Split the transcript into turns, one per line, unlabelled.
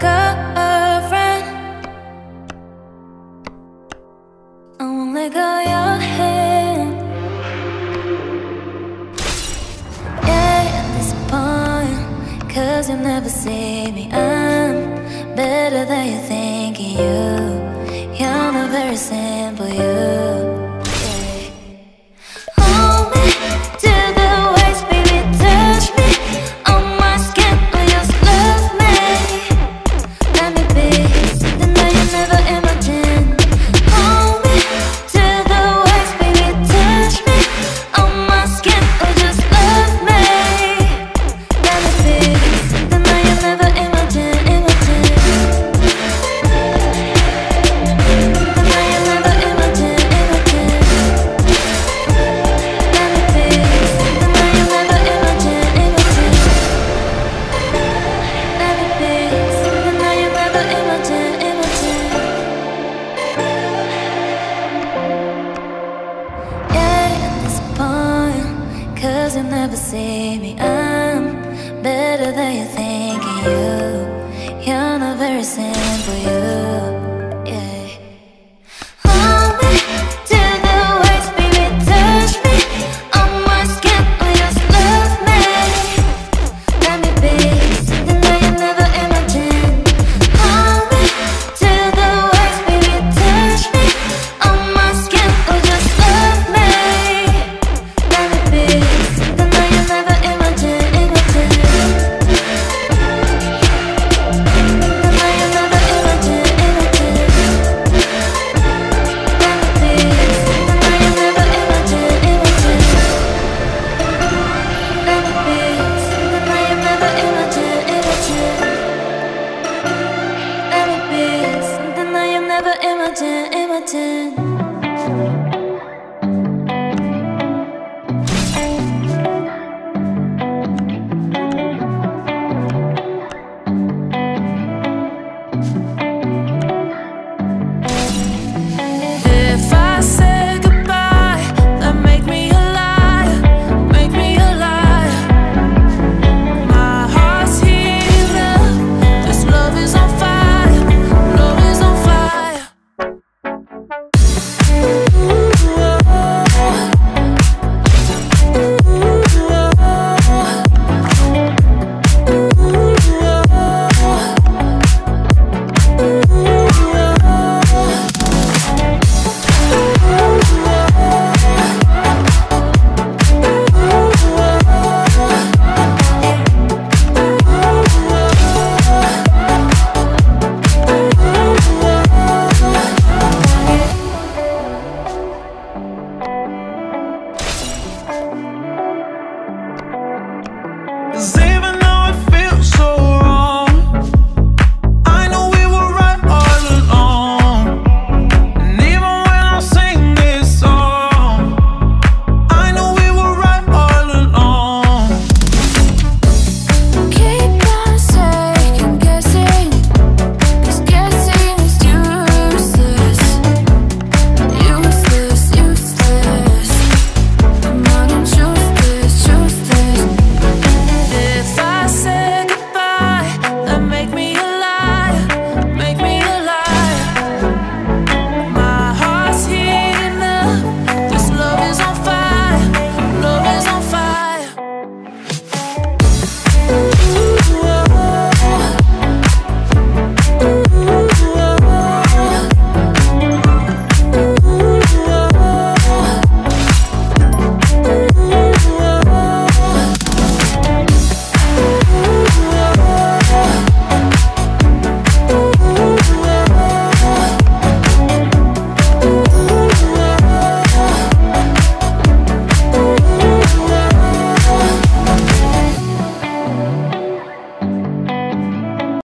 girlfriend I won't let go your hand. At this point Cause you never see me. I'm better than you think you. You're not very simple you. verse